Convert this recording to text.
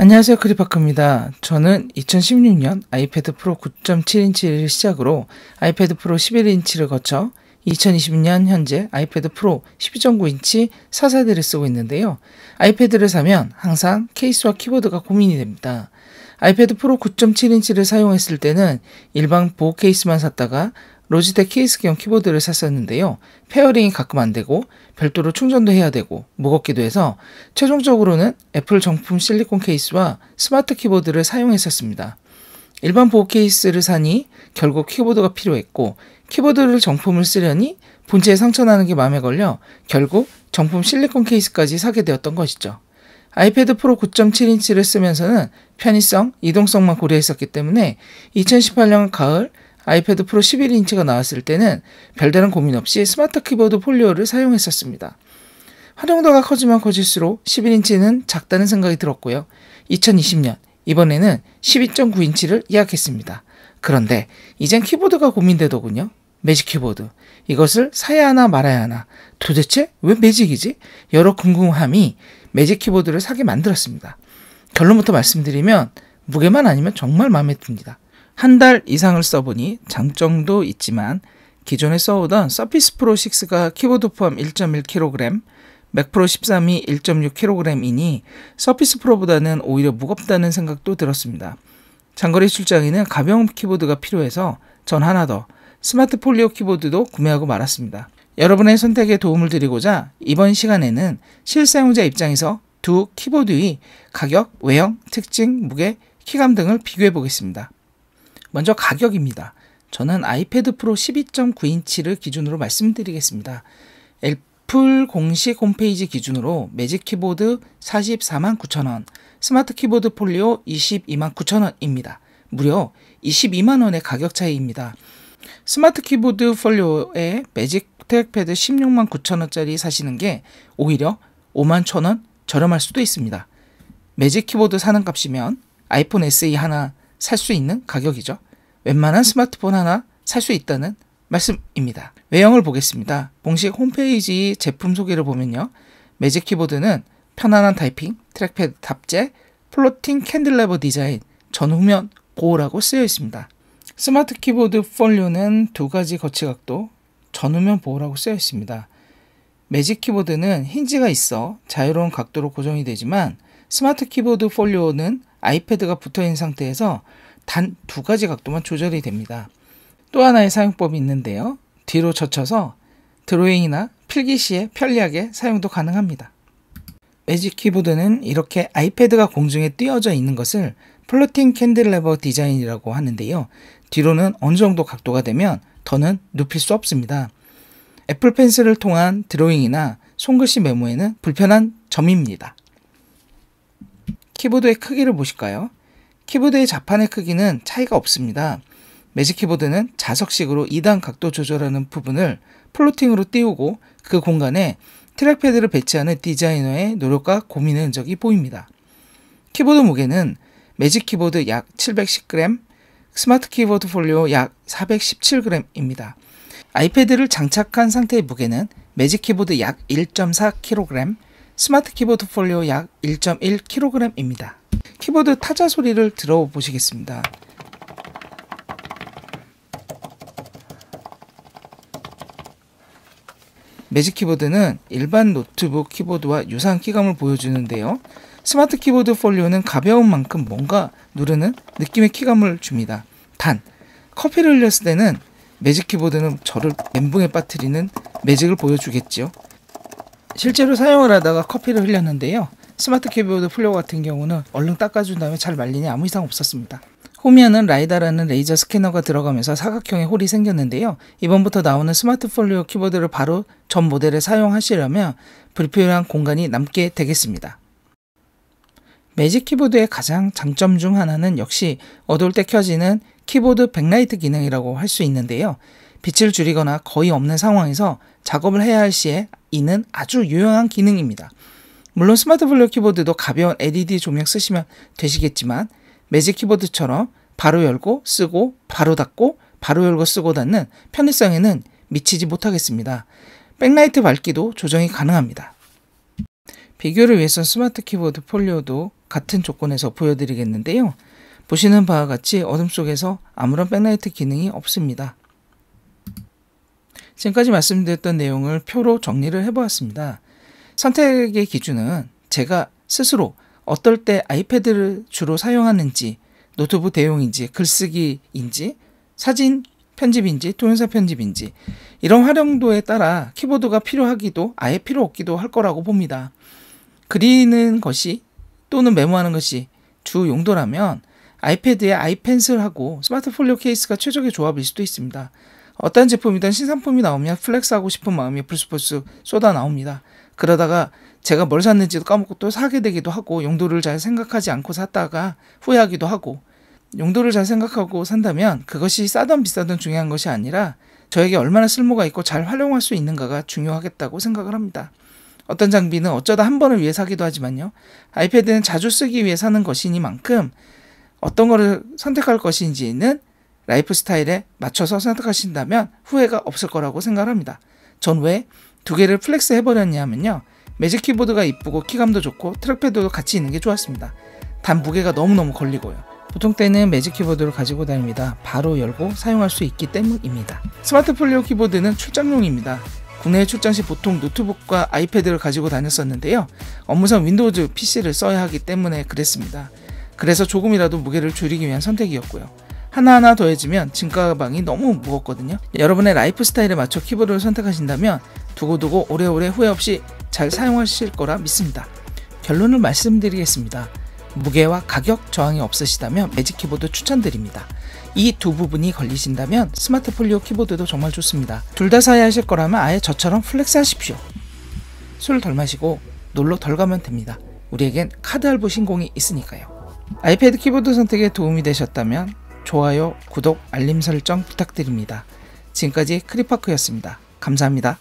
안녕하세요 크리파크입니다. 저는 2016년 아이패드 프로 9.7인치를 시작으로 아이패드 프로 11인치를 거쳐 2020년 현재 아이패드 프로 12.9인치 4세대를 쓰고 있는데요. 아이패드를 사면 항상 케이스와 키보드가 고민이 됩니다. 아이패드 프로 9.7인치를 사용했을 때는 일반 보호 케이스만 샀다가 로지텍 케이스형 키보드를 샀었는데요. 페어링이 가끔 안 되고 별도로 충전도 해야 되고 무겁기도 해서 최종적으로는 애플 정품 실리콘 케이스와 스마트 키보드를 사용했었습니다. 일반 보호 케이스를 사니 결국 키보드가 필요했고 키보드를 정품을 쓰려니 본체에 상처나는 게 마음에 걸려 결국 정품 실리콘 케이스까지 사게 되었던 것이죠. 아이패드 프로 9.7인치를 쓰면서는 편의성, 이동성만 고려했었기 때문에 2018년 가을 아이패드 프로 11인치가 나왔을 때는 별다른 고민 없이 스마트 키보드 폴리오를 사용했었습니다. 활용도가 커지면 커질수록 11인치는 작다는 생각이 들었고요. 2020년 이번에는 12.9인치를 예약했습니다. 그런데 이젠 키보드가 고민되더군요. 매직 키보드. 이것을 사야 하나 말아야 하나. 도대체 왜 매직이지? 여러 궁금함이 매직 키보드를 사게 만들었습니다. 결론부터 말씀드리면 무게만 아니면 정말 마음에 듭니다. 한 달 이상을 써보니 장점도 있지만 기존에 써오던 서피스 프로 6가 키보드 포함 1.1kg, 맥 프로 13이 1.6kg이니 서피스 프로보다는 오히려 무겁다는 생각도 들었습니다. 장거리 출장에는 가벼운 키보드가 필요해서 전 하나 더 스마트 폴리오 키보드도 구매하고 말았습니다. 여러분의 선택에 도움을 드리고자 이번 시간에는 실사용자 입장에서 두 키보드의 가격, 외형, 특징, 무게, 키감 등을 비교해 보겠습니다. 먼저 가격입니다. 저는 아이패드 프로 12.9인치를 기준으로 말씀드리겠습니다. 애플 공식 홈페이지 기준으로 매직 키보드 44만 9천원, 스마트 키보드 폴리오 22만 9천원입니다. 무려 22만 원의 가격 차이입니다. 스마트 키보드 폴리오에 매직 트랙패드 16만 9천원짜리 사시는 게 오히려 5만 천원 저렴할 수도 있습니다. 매직 키보드 사는 값이면 아이폰 SE 하나 살 수 있는 가격이죠. 웬만한 스마트폰 하나 살 수 있다는 말씀입니다. 외형을 보겠습니다. 공식 홈페이지 제품 소개를 보면요. 매직 키보드는 편안한 타이핑, trackpad 탑재, floating cantilever 디자인, 전후면 보호라고 쓰여 있습니다. 스마트 키보드 폴리오는 두 가지 거치각도 전후면 보호라고 쓰여 있습니다. 매직 키보드는 hinge가 있어 자유로운 각도로 고정이 되지만 스마트 키보드 폴리오는 아이패드가 붙어 있는 상태에서 단 두 가지 각도만 조절이 됩니다. 또 하나의 사용법이 있는데요. 뒤로 젖혀서 드로잉이나 필기 시에 편리하게 사용도 가능합니다. 매직 키보드는 이렇게 아이패드가 공중에 띄어져 있는 것을 floating cantilever 디자인이라고 하는데요. 뒤로는 어느 정도 각도가 되면 더는 눕힐 수 없습니다. 애플 펜슬을 통한 드로잉이나 손글씨 메모에는 불편한 점입니다. 키보드의 크기를 보실까요? 키보드의 자판의 크기는 차이가 없습니다. 매직 키보드는 자석식으로 2단 각도 조절하는 부분을 floating으로 띄우고 그 공간에 trackpad를 배치하는 디자이너의 노력과 고민의 흔적이 보입니다. 키보드 무게는 매직 키보드 약 710g, 스마트 키보드 폴리오 약 417g입니다. 아이패드를 장착한 상태의 무게는 매직 키보드 약 1.4kg, 스마트 키보드 폴리오 약 1.1kg입니다. 키보드 타자 소리를 들어보시겠습니다. 매직 키보드는 일반 노트북 키보드와 유사한 키감을 보여주는데요. 스마트 키보드 폴리오는 가벼운 만큼 뭔가 누르는 느낌의 키감을 줍니다. 단, 커피를 흘렸을 때는 매직 키보드는 저를 멘붕에 빠뜨리는 매직을 보여주겠지요. 실제로 사용을 하다가 커피를 흘렸는데요. 스마트 키보드 폴리오 같은 경우는 얼른 닦아준 다음에 잘 말리니 아무 이상 없었습니다. 후면에는 LiDAR라는 레이저 스캐너가 들어가면서 사각형의 홀이 생겼는데요. 이번부터 나오는 스마트 폴리오 키보드를 바로 전 모델에 사용하시려면 불필요한 공간이 남게 되겠습니다. 매직 키보드의 가장 장점 중 하나는 역시 어두울 때 켜지는 키보드 백라이트 기능이라고 할 수 있는데요. 빛을 줄이거나 거의 없는 상황에서 작업을 해야 할 시에 이는 아주 유용한 기능입니다. 물론 스마트 폴리오 키보드도 가벼운 LED 조명 쓰시면 되시겠지만 매직 키보드처럼 바로 열고 쓰고 바로 닫고 바로 열고 쓰고 닫는 편의성에는 미치지 못하겠습니다. 백라이트 밝기도 조정이 가능합니다. 비교를 위해서 스마트 키보드 폴리오도 같은 조건에서 보여드리겠는데요. 보시는 바와 같이 어둠 속에서 아무런 백라이트 기능이 없습니다. 지금까지 말씀드렸던 내용을 표로 정리를 해보았습니다. 선택의 기준은 제가 스스로 어떨 때 아이패드를 주로 사용하는지, 노트북 대용인지, 글쓰기인지, 사진 편집인지, 동영상 편집인지, 이런 활용도에 따라 키보드가 필요하기도 아예 필요 없기도 할 거라고 봅니다. 그리는 것이 또는 메모하는 것이 주 용도라면 아이패드에 아이펜슬하고 스마트 폴리오 케이스가 최적의 조합일 수도 있습니다. 어떤 제품이든 신상품이 나오면 flex하고 싶은 마음이 불쑥불쑥 솟아 나옵니다. 그러다가 제가 뭘 샀는지도 까먹고 또 사게 되기도 하고 용도를 잘 생각하지 않고 샀다가 후회하기도 하고 용도를 잘 생각하고 산다면 그것이 싸든 비싸든 중요한 것이 아니라 저에게 얼마나 쓸모가 있고 잘 활용할 수 있는가가 중요하겠다고 생각을 합니다. 어떤 장비는 어쩌다 한 번을 위해 사기도 하지만요. 아이패드는 자주 쓰기 위해 사는 것이니만큼 어떤 것을 선택할 것인지는 라이프 스타일에 맞춰서 선택하신다면 후회가 없을 거라고 생각합니다. 전 왜 두 개를 flex 해버렸냐면요. 매직 키보드가 이쁘고 키감도 좋고 트랙패드도 같이 있는 게 좋았습니다. 단 무게가 너무너무 걸리고요. 보통 때는 매직 키보드를 가지고 다닙니다. 바로 열고 사용할 수 있기 때문입니다. 스마트 폴리오 키보드는 출장용입니다. 국내에 출장 시 보통 노트북과 아이패드를 가지고 다녔었는데요. 업무상 윈도우즈 PC를 써야 하기 때문에 그랬습니다. 그래서 조금이라도 무게를 줄이기 위한 선택이었고요. 하나하나 더해지면 짐 가방이 너무 무겁거든요. 여러분의 라이프 스타일에 맞춰 키보드를 선택하신다면 두고두고 오래오래 후회 없이 잘 사용하실 거라 믿습니다. 결론을 말씀드리겠습니다. 무게와 가격 저항이 없으시다면 매직 키보드 추천드립니다. 이 두 부분이 걸리신다면 스마트 폴리오 키보드도 정말 좋습니다. 둘 다 사야 하실 거라면 아예 저처럼 flex 하십시오. 술 덜 마시고 놀러 덜 가면 됩니다. 우리에겐 카드 할부 신공이 있으니까요. 아이패드 키보드 선택에 도움이 되셨다면 좋아요, 구독, 알림 설정 부탁드립니다. 지금까지 크리파크였습니다. 감사합니다.